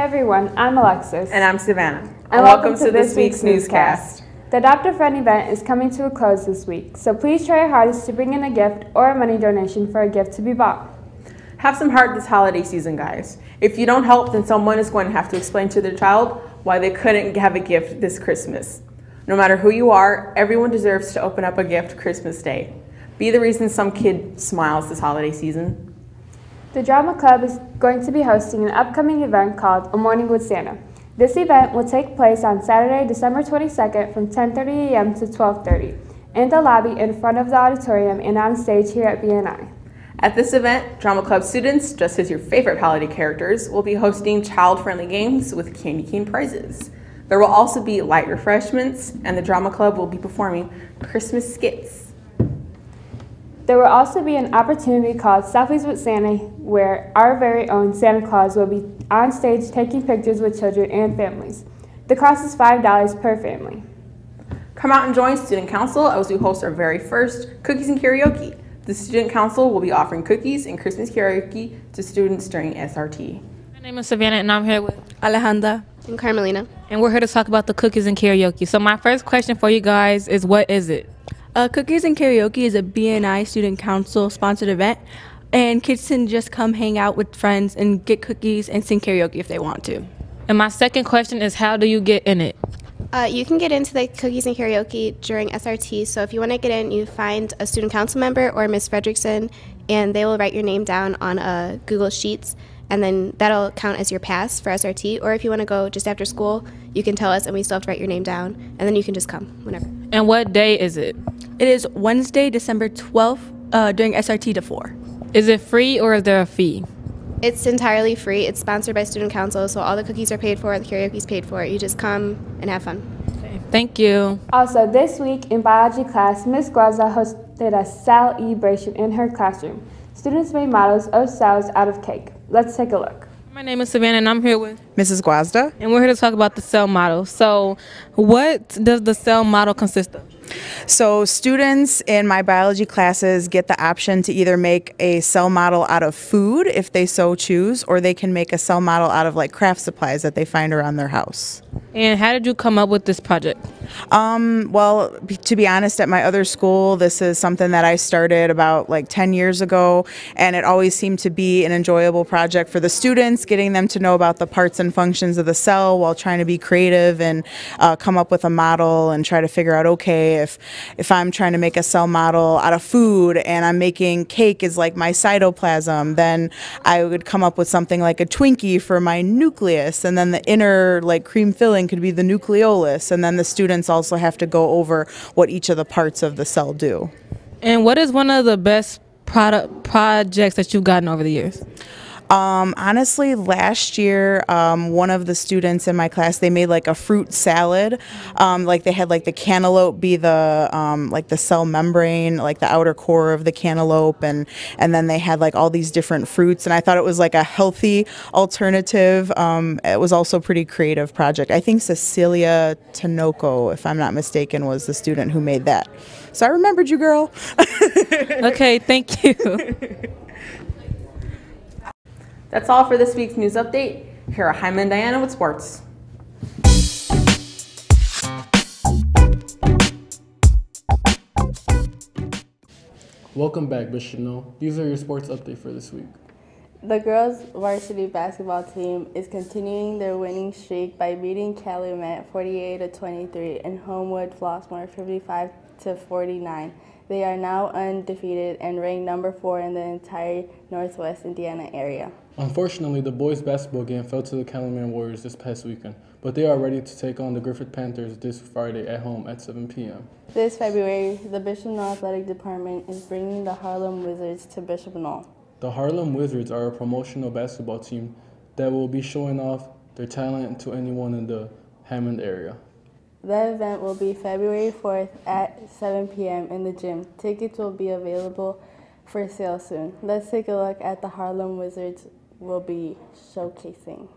everyone, I'm Alexis. And I'm Savannah. And, welcome, to, this week's newscast. The Adopt a Friend event is coming to a close this week, so please try your hardest to bring in a gift or a money donation for a gift to be bought. Have some heart this holiday season, guys. If you don't help, then someone is going to have to explain to their child why they couldn't have a gift this Christmas. No matter who you are, everyone deserves to open up a gift Christmas Day. Be the reason some kid smiles this holiday season. The Drama Club is going to be hosting an upcoming event called A Morning with Santa. This event will take place on Saturday, December 22nd from 10:30 a.m. to 12:30 in the lobby in front of the auditorium and on stage here at BNI. At this event, Drama Club students, just as your favorite holiday characters, will be hosting child-friendly games with candy cane prizes. There will also be light refreshments, and the Drama Club will be performing Christmas skits. There will also be an opportunity called Selfies with Santa, where our very own Santa Claus will be on stage taking pictures with children and families. The cost is $5 per family. Come out and join Student Council as we host our very first Cookies and Karaoke. The Student Council will be offering cookies and Christmas karaoke to students during SRT. My name is Savannah, and I'm here with Alejandra and Carmelina. And we're here to talk about the cookies and karaoke. So, my first question for you guys is what is it? Uh, Cookies and Karaoke is a BNI Student Council sponsored event, and kids can just come hang out with friends and get cookies and sing karaoke if they want to. And my second question is how do you get in it? Uh, you can get into the cookies and karaoke during SRT. So if you want to get in, you find a student council member or Miss Fredrickson, and they will write your name down on a Google Sheets, and then that'll count as your pass for SRT. Or if you want to go just after school, you can tell us, and we still have to write your name down, and then you can just come whenever. And what day is it? It is Wednesday, December 12th uh, during SRT to 4. Is it free or is there a fee? It's entirely free. It's sponsored by Student Council, so all the cookies are paid for, the karaoke is paid for. You just come and have fun. Thank you. Also, this week in biology class, Ms. Guaza hosted a cell celebration in her classroom. Students made models of cells out of cake. Let's take a look. My name is Savannah, and I'm here with Mrs. Guazda. And we're here to talk about the cell model. So, what does the cell model consist of? So students in my biology classes get the option to either make a cell model out of food if they so choose, or they can make a cell model out of like craft supplies that they find around their house. And how did you come up with this project? Um, well, to be honest, at my other school, this is something that I started about like 10 years ago, and it always seemed to be an enjoyable project for the students, getting them to know about the parts and functions of the cell while trying to be creative and uh, come up with a model and try to figure out, okay, if if I'm trying to make a cell model out of food and I'm making cake is like my cytoplasm, then I would come up with something like a Twinkie for my nucleus, and then the inner like cream filling could be the nucleolus, and then the students also have to go over what each of the parts of the cell do. And what is one of the best product projects that you've gotten over the years? Um, honestly, last year, um, one of the students in my class they made like a fruit salad. Um, like they had like the cantaloupe be the um, like the cell membrane, like the outer core of the cantaloupe, and and then they had like all these different fruits. And I thought it was like a healthy alternative. Um, it was also a pretty creative project. I think Cecilia Tinoco, if I'm not mistaken, was the student who made that. So I remembered you, girl. okay, thank you. That's all for this week's news update. Here are Hyman and Diana with sports. Welcome back, Bishop These are your sports update for this week. The girls' varsity basketball team is continuing their winning streak by beating Calumet 48 to 23 and Homewood Flossmoor 55 to 49. They are now undefeated and ranked number four in the entire Northwest Indiana area. Unfortunately, the boys' basketball game fell to the Calumet Warriors this past weekend, but they are ready to take on the Griffith Panthers this Friday at home at 7 p.m. This February, the Bishop Noll Athletic Department is bringing the Harlem Wizards to Bishop Noll. The Harlem Wizards are a promotional basketball team that will be showing off their talent to anyone in the Hammond area. The event will be February 4th at 7 p.m. in the gym. Tickets will be available for sale soon. Let's take a look at the Harlem Wizards will be showcasing.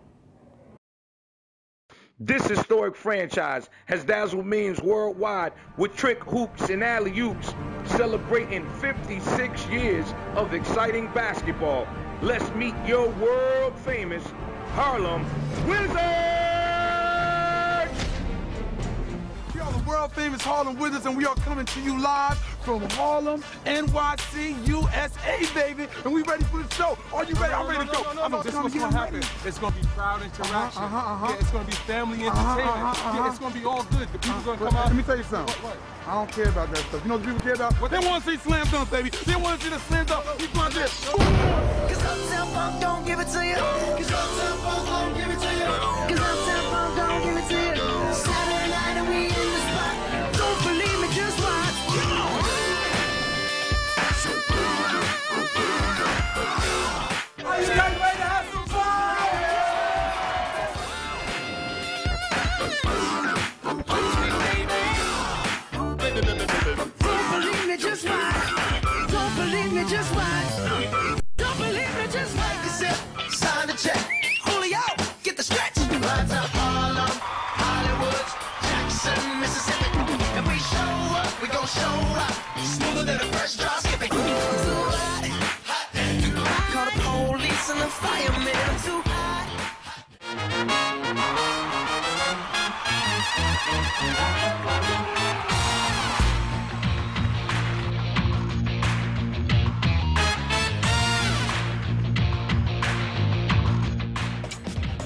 This historic franchise has dazzled millions worldwide with trick hoops and alley oops, celebrating 56 years of exciting basketball. Let's meet your world famous Harlem Wizards! Famous Harlem Wizards, and we are coming to you live from Harlem, NYC, USA, baby. And we ready for the show. Are you ready? I'm ready to go. No, no, I'm no, gonna this is what's gonna ready. happen. It's gonna be crowd interaction. Uh-huh, uh-huh, uh-huh. Yeah, it's gonna be family Uh-huh, entertainment. uh-huh, Yeah, it's gonna be all good. The people gonna come out. Let me tell you something. What, what? I don't care about that stuff. You know what people care about? What They want to see slam dunk, baby. They want to see the slam dunk. He's going to this. Cause Uptown Funk don't give it to you.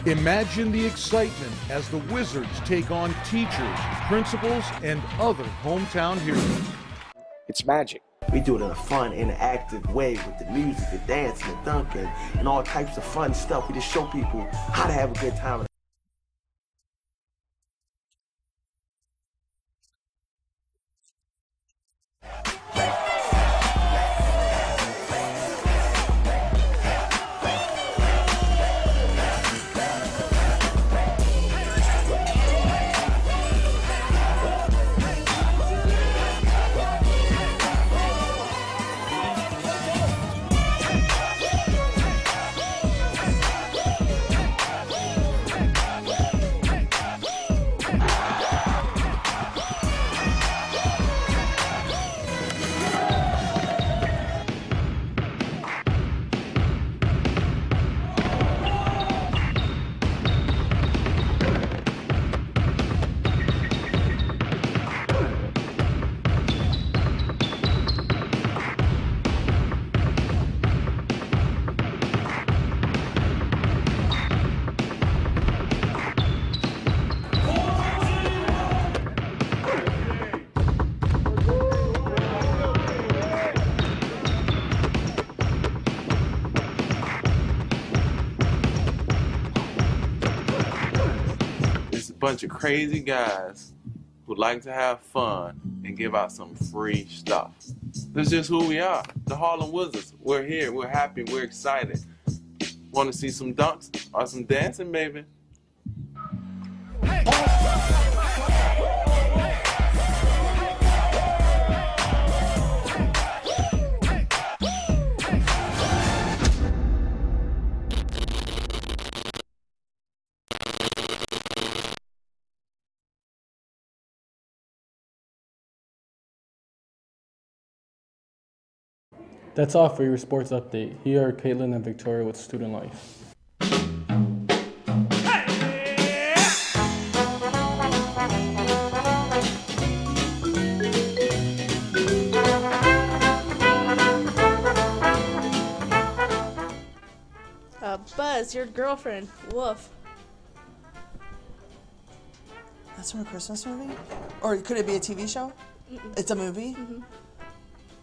Imagine the excitement as the Wizards take on teachers, principals, and other hometown heroes. It's magic. We do it in a fun, interactive way with the music, the dancing, the dunking, and all types of fun stuff. We just show people how to have a good time. Bunch of crazy guys who like to have fun and give out some free stuff. That's just who we are. The Harlem Wizards. We're here. We're happy. We're excited. Want to see some dunks or some dancing, baby? That's all for your sports update. Here are Caitlin and Victoria with student life. Uh, Buzz, your girlfriend. Woof. That's from a Christmas movie? Or could it be a TV show? Mm-mm. It's a movie? Mhm.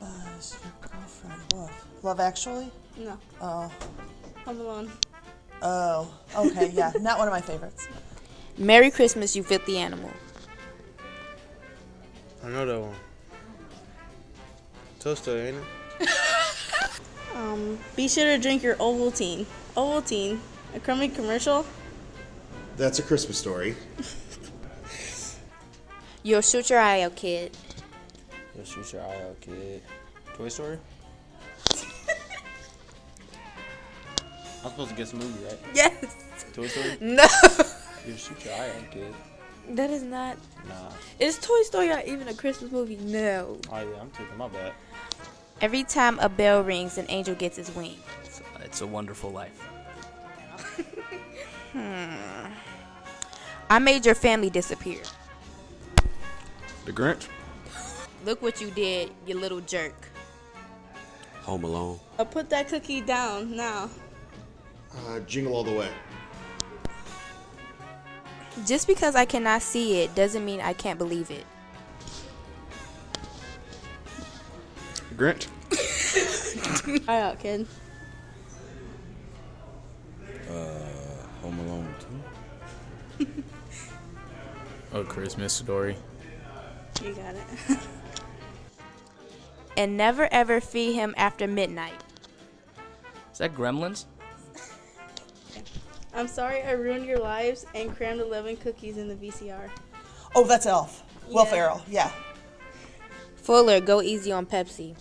Buzz, your girlfriend. Woof. Love Actually? No. Oh. Home Alone. Oh. Okay, yeah. Not one of my favorites. Merry Christmas, you filthy animal. I know that one. Toaster, ain't it? Um, be sure to drink your Ovaltine. Ovaltine, a crummy commercial. That's a Christmas story. You'll shoot your eye out, kid. You'll shoot your eye out, kid. Toy Story? I'm supposed to guess a movie, right? Yes. Toy Story? No. You'll shoot your eye out, kid. That is not. Nah. Is Toy Story not even a Christmas movie? No. Oh, yeah, I'm taking my bad. Every time a bell rings, an angel gets his wings. It's a wonderful life. Hmm. I made your family disappear. The Grinch. Look what you did, you little jerk. Home Alone. I'll put that cookie down now. Uh, jingle All the Way. Just because I cannot see it doesn't mean I can't believe it. The Grinch. All right, kid. Uh, Home Alone 2. A Christmas story. You got it. And never ever feed him after midnight. Is that Gremlins? I'm sorry I ruined your lives and crammed 11 cookies in the VCR. Oh, that's Elf. Will Yeah. Ferrell. Yeah. Fuller, go easy on Pepsi.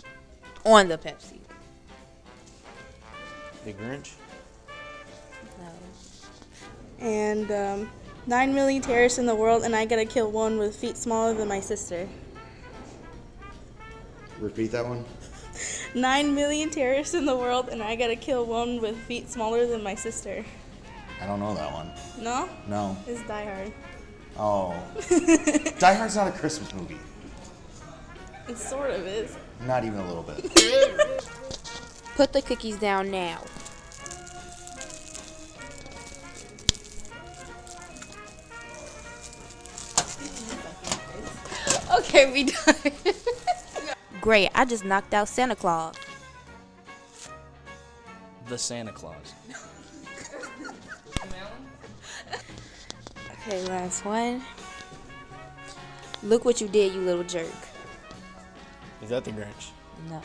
On the Pepsi. The Grinch. No. And um, 9 million terrorists in the world, and I gotta kill one with feet smaller than my sister. Repeat that one. 9 million terrorists in the world, and I gotta kill one with feet smaller than my sister. I don't know that one. No? No. It's Die Hard. Oh. Die Hard's not a Christmas movie. It sort of is. Not even a little bit. Put the cookies down now. Okay, we done. Great, I just knocked out Santa Claus. The Santa Claus. Okay, last one. Look what you did, you little jerk. Is that the Grinch? No.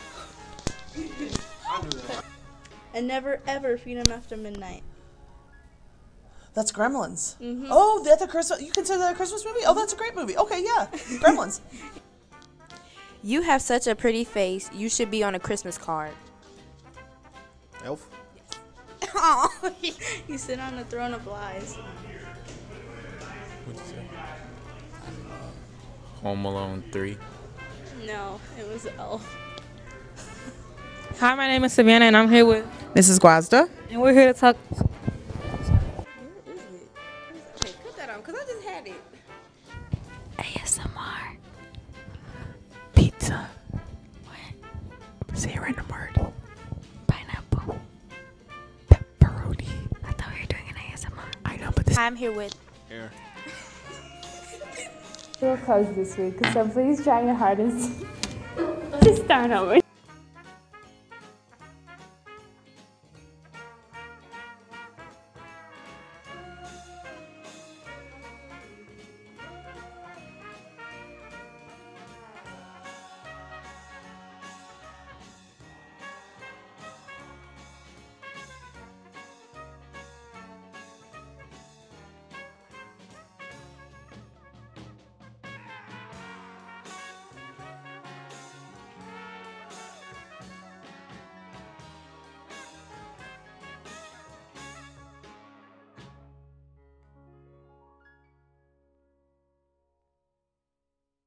And never ever feed him after midnight. That's Gremlins. Mhm. Oh, that's a Christmas. You consider that a Christmas movie? Oh, that's a great movie. Okay, yeah, Gremlins. You have such a pretty face. You should be on a Christmas card. Elf. oh, you sit on the throne of lies. What'd you say? Home Alone 3. No, it was Elf. Hi, my name is Savannah, and I'm here with, Mrs. Guazda. and we're here to talk. I'm here with. Here. We'll close this week, so please try your hardest to start over.